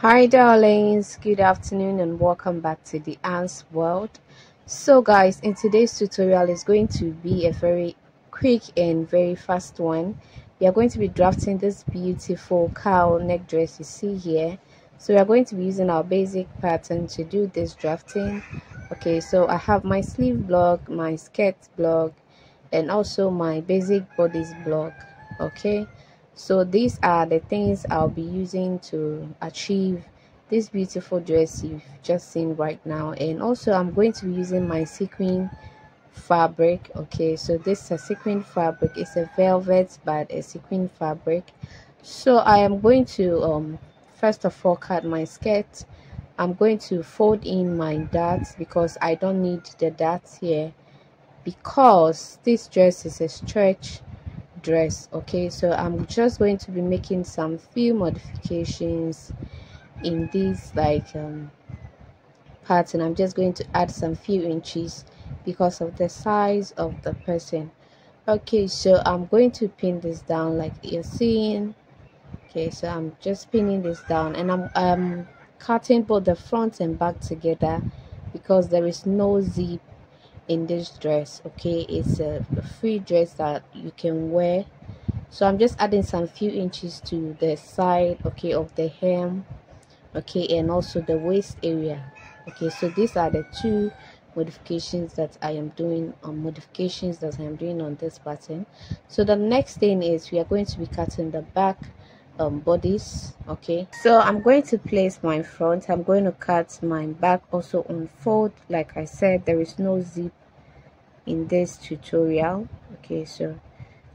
Hi darlings, good afternoon and welcome back to De-ann's World. So guys, in today's tutorial is going to be a very quick and very fast one. We are going to be drafting this beautiful cowl neck dress you see here. So we are going to be using our basic pattern to do this drafting. Okay, so I have my sleeve block, my skirt block, and also my basic bodice block. Okay so these are the things i'll be using to achieve this beautiful dress you've just seen right now. And also i'm going to be using my sequin fabric okay? So this is a sequin fabric. It's a velvet but a sequin fabric. So i am going to um first of all cut my skirt. I'm going to fold in my darts because i don't need the darts here because this dress is a stretch dress okay? So i'm just going to be making some few modifications in this like um, pattern. I'm just going to add some few inches because of the size of the person. Okay so i'm going to pin this down like you're seeing. Okay so i'm just pinning this down and i'm um cutting both the front and back together because there is no zip in this dress okay? It's a free dress that you can wear. So i'm just adding some few inches to the side okay of the hem okay and also the waist area okay? So these are the two modifications that i am doing on modifications that i am doing on this pattern so the next thing is we are going to be cutting the back um, bodice okay? So i'm going to place my front. I'm going to cut my back also unfold like i said there is no zip in this tutorial. Okay so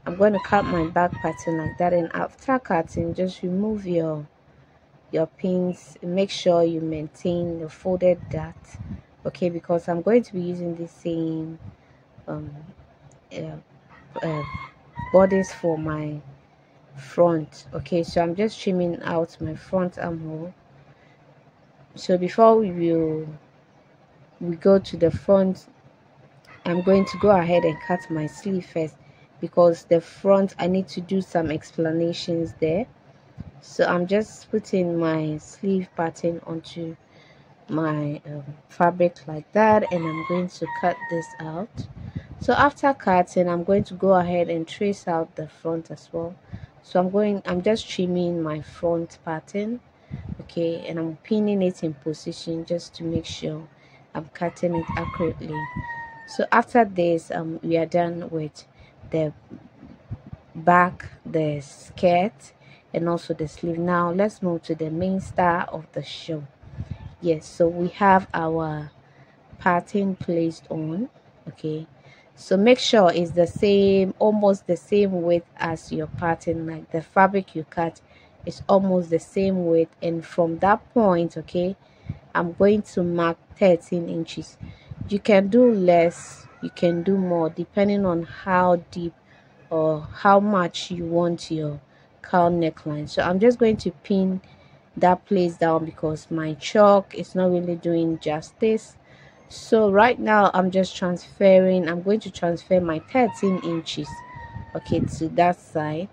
i'm going to cut my back pattern like that and after cutting just remove your your pins. Make sure you maintain the folded dart okay because i'm going to be using the same um uh, uh, bodice for my front. Okay so i'm just trimming out my front armhole. So before we will we go to the front i'm going to go ahead and cut my sleeve first because the front i need to do some explanations there. So i'm just putting my sleeve pattern onto my um, fabric like that and i'm going to cut this out. So after cutting i'm going to go ahead and trace out the front as well. So i'm going i'm just trimming my front pattern okay and i'm pinning it in position just to make sure i'm cutting it accurately so after this um we are done with the back the skirt and also the sleeve. Now let's move to the main star of the show. Yes so we have our pattern placed on okay? So make sure it's the same almost the same width as your pattern. Like the fabric you cut is almost the same width. And from that point okay i'm going to mark 13 inches you can do less you can do more depending on how deep or how much you want your cowl neckline. So i'm just going to pin that place down because my chalk is not really doing justice. So right now i'm just transferring i'm going to transfer my 13 inches okay to that side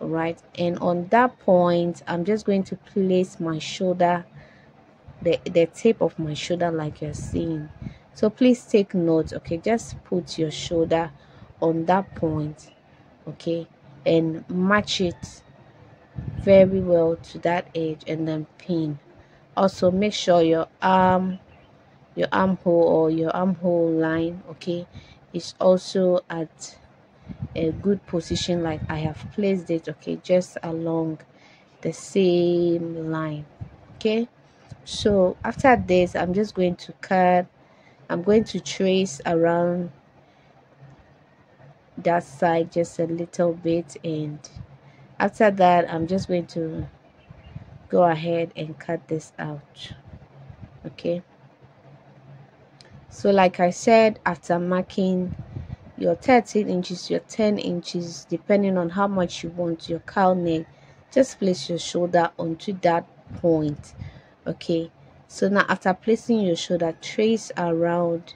all right and on that point i'm just going to place my shoulder the the tip of my shoulder like you're seeing so please take note okay? Just put your shoulder on that point okay? And match it very well to that edge and then pin. Also make sure your arm your armhole or your armhole line okay is also at a good position. Like i have placed it okay just along the same line okay so after this i'm just going to cut i'm going to trace around that side just a little bit. And after that i'm just going to go ahead and cut this out. Okay? So like i said after marking your 13 inches your 10 inches depending on how much you want your cowl neck just place your shoulder onto that point okay. So now after placing your shoulder trace around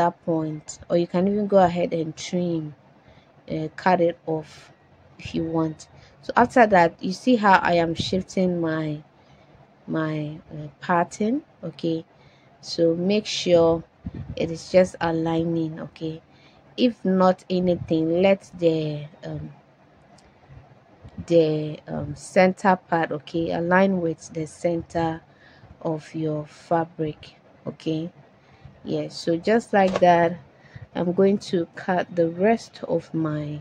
that point. Or you can even go ahead and trim uh, cut it off if you want. So after that you see how i am shifting my my uh, pattern. Okay. So make sure it is just aligning. Okay. If not anything let the um, the um, center part okay align with the center of your fabric okay? Yeah so just like that I'm going to cut the rest of my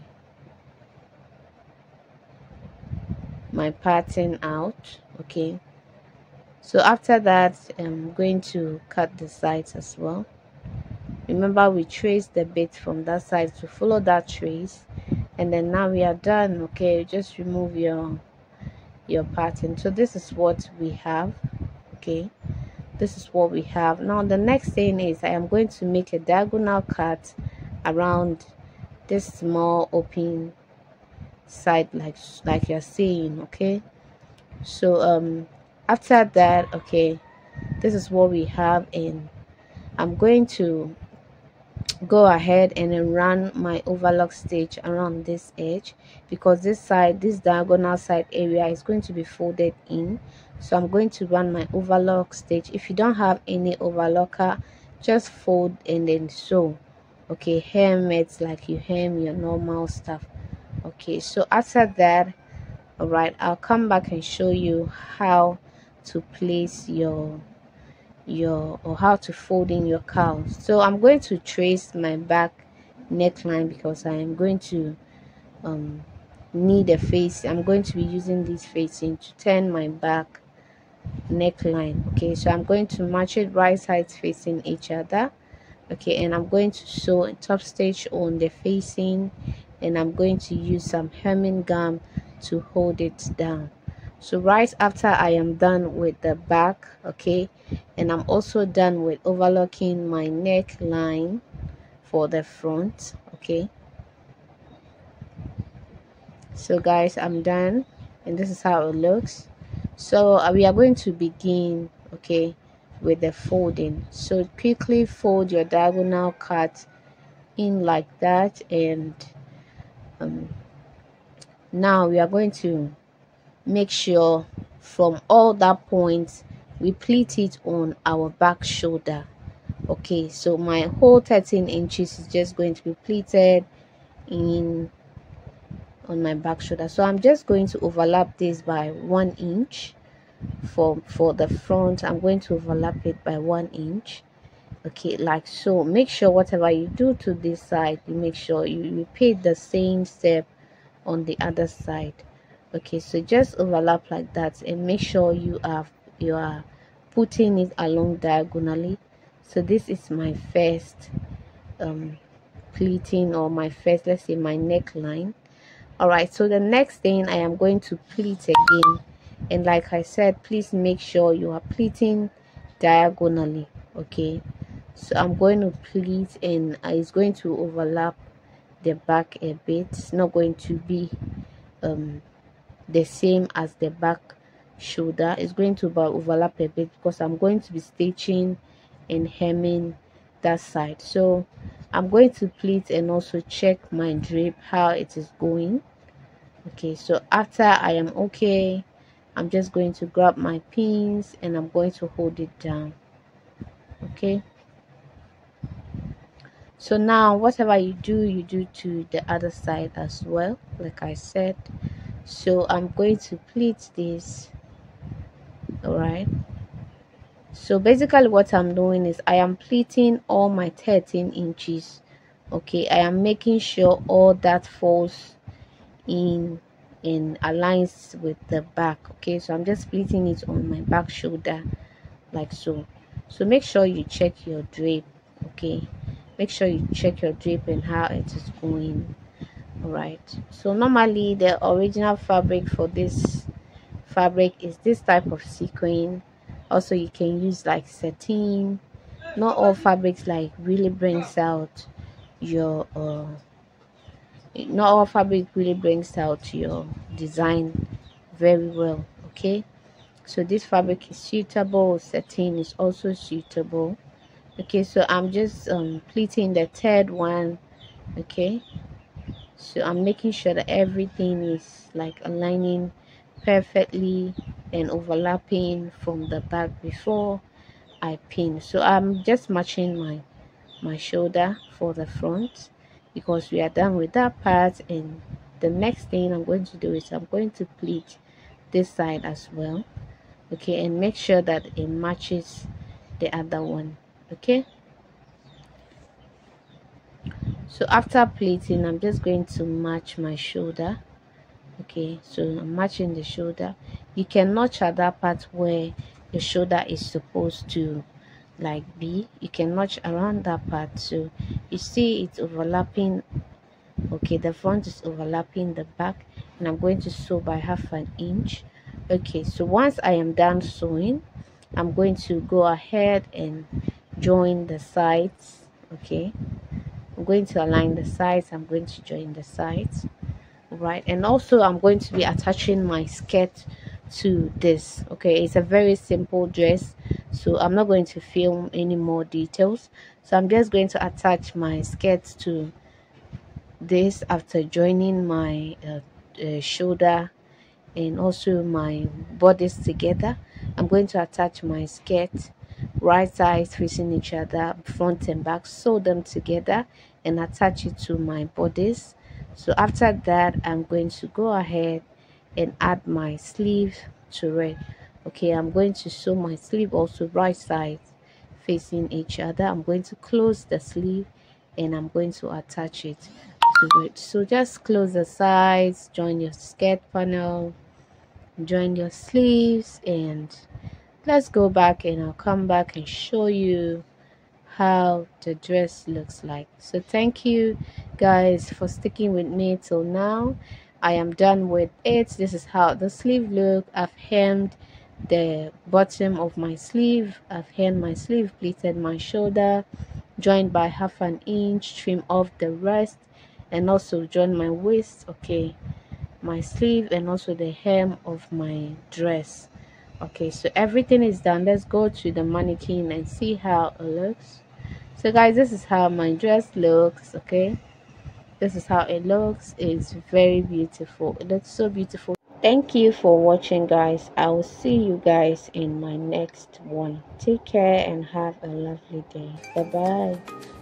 my pattern out okay? So after that I'm going to cut the sides as well. Remember we traced the bit from that side to follow that trace and then now we are done okay? Just remove your your pattern. So this is what we have okay this is what we have. Now the next thing is I am going to make a diagonal cut around this small open side like like you're seeing okay? So um after that okay this is what we have and I'm going to go ahead and run my overlock stitch around this edge because this side this diagonal side area is going to be folded in so i'm going to run my overlock stitch if you don't have any overlocker just fold and then sew. Okay hem it like you hem your normal stuff. Okay so after that all right i'll come back and show you how to place your your or how to fold in your cowl so i'm going to trace my back neckline because i am going to um, need a face. I'm going to be using this facing to turn my back neckline okay? So i'm going to match it right sides facing each other okay? And i'm going to sew a top stitch on the facing and i'm going to use some hemming gum to hold it down. So right after i am done with the back okay? And i'm also done with overlocking my neckline for the front okay? So guys i'm done and this is how it looks so uh, we are going to begin okay with the folding. So quickly fold your diagonal cut in like that and um, now we are going to make sure from all that points we pleat it on our back shoulder. Okay so my whole 13 inches is just going to be pleated in on my back shoulder. So i'm just going to overlap this by one inch for for the front. I'm going to overlap it by one inch. Okay like so. Make sure whatever you do to this side you make sure you repeat the same step on the other side. Okay so just overlap like that and make sure you are you are putting it along diagonally. So this is my first um pleating or my first let's say my neckline all right so the next thing i am going to pleat again. And like i said please make sure you are pleating diagonally okay? So i'm going to pleat and it's going to overlap the back a bit. It's not going to be um the same as the back shoulder. It's going to overlap a bit because i'm going to be stitching and hemming that side. So i'm going to pleat and also check my drape how it is going okay so after i am okay i'm just going to grab my pins and i'm going to hold it down. Okay? So now whatever you do you do to the other side as well like i said. So i'm going to pleat this. All right so basically what i'm doing is i am pleating all my 13 inches. Okay? I am making sure all that falls in in aligns with the back okay? So i'm just pleating it on my back shoulder like so. So make sure you check your drape okay? Make sure you check your drape and how it is going all right so normally the original fabric for this fabric is this type of sequin. Also you can use like satin not all fabrics like really brings out your uh not all fabric really brings out your design very well okay? So this fabric is suitable satin is also suitable okay? So i'm just um pleating the third one okay? So i'm making sure that everything is like aligning perfectly and overlapping from the back before I pin so I'm just matching my my shoulder for the front because we are done with that part. And the next thing I'm going to do is I'm going to pleat this side as well. Okay and make sure that it matches the other one. Okay? So after pleating I'm just going to match my shoulder. Okay so I'm matching the shoulder. You can notch at that part where the shoulder is supposed to like b you can notch around that part so you see it's overlapping. Okay the front is overlapping the back and I'm going to sew by half an inch. Okay so once I am done sewing I'm going to go ahead and join the sides. Okay I'm going to align the sides. I'm going to join the sides. Right and also I'm going to be attaching my skirt to this. Okay it's a very simple dress so I'm not going to film any more details. So I'm just going to attach my skirt to this after joining my uh, uh, shoulder and also my bodice together. I'm going to attach my skirt right sides facing each other front and back sew them together and attach it to my bodice. So after that I'm going to go ahead and add my sleeve to it okay I'm going to sew my sleeve also right sides facing each other. I'm going to close the sleeve and I'm going to attach it to it. So just close the sides join your skirt panel join your sleeves and let's go back and I'll come back and show you how the dress looks like. So thank you guys for sticking with me till now. I am done with it. This is how the sleeve look. I've hemmed the bottom of my sleeve. I've hemmed my sleeve pleated my shoulder joined by half an inch trim off the rest and also join my waist okay my sleeve and also the hem of my dress okay. So everything is done. Let's go to the mannequin and see how it looks. So guys this is how my dress looks okay. This is how it looks. It's very beautiful. It looks so beautiful thank you for watching guys. I will see you guys in my next one. Take care and have a lovely day. Bye bye